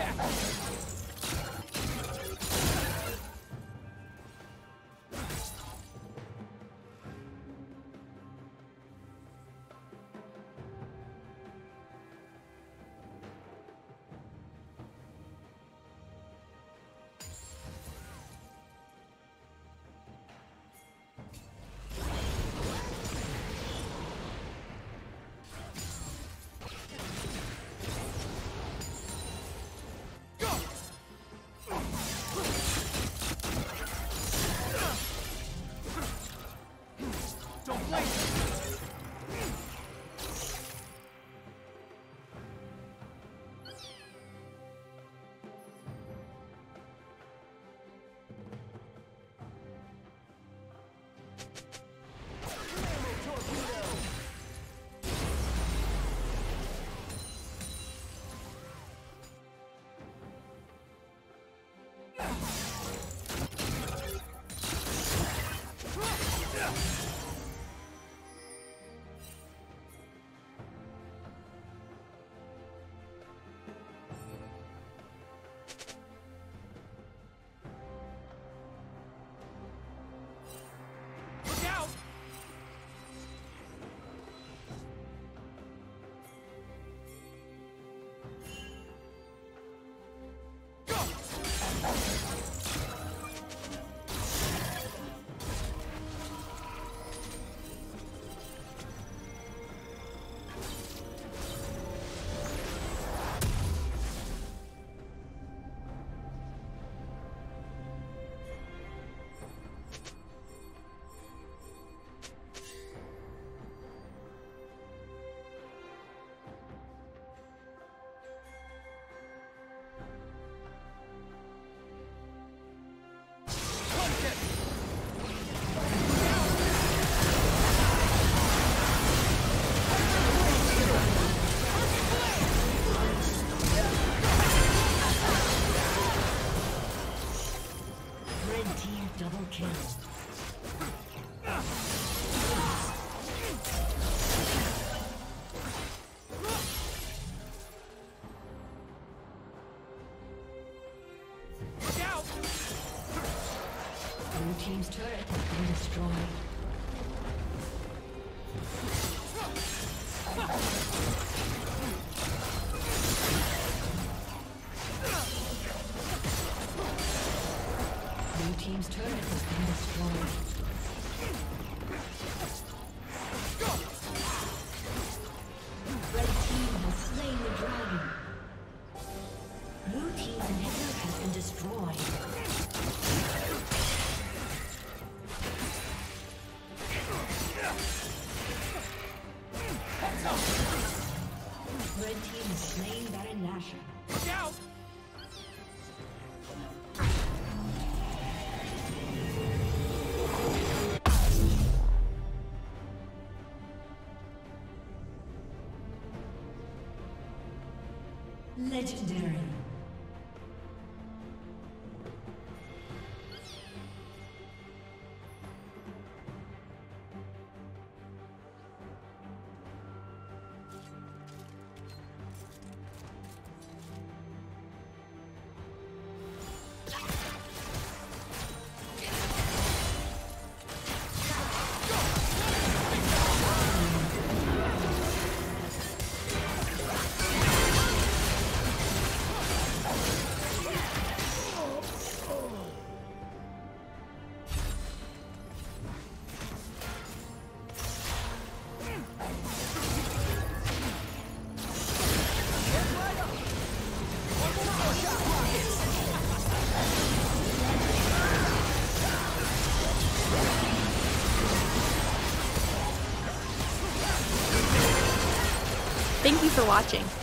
Cat! Team's turret has been destroyed. Red team has slain the dragon. Blue. Red team has slain Baron Nashor. Legendary. For watching.